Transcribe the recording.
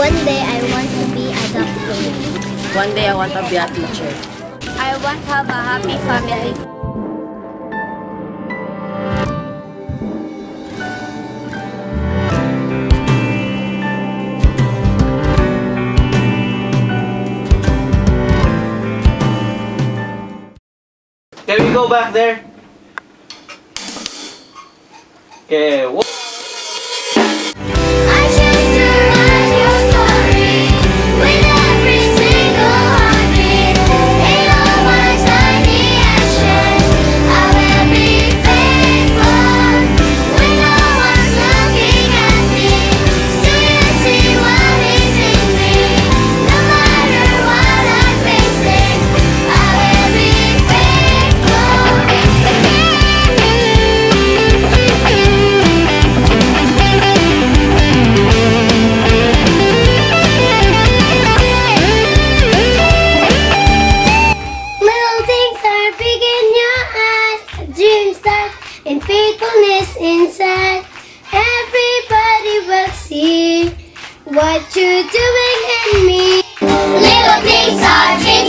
One day I want to be a doctor. One day I want to be a teacher. I want to have a happy family. Can we go back there? Okay, inside and faithfulness inside. Everybody will see what you're doing in me. Little things are big.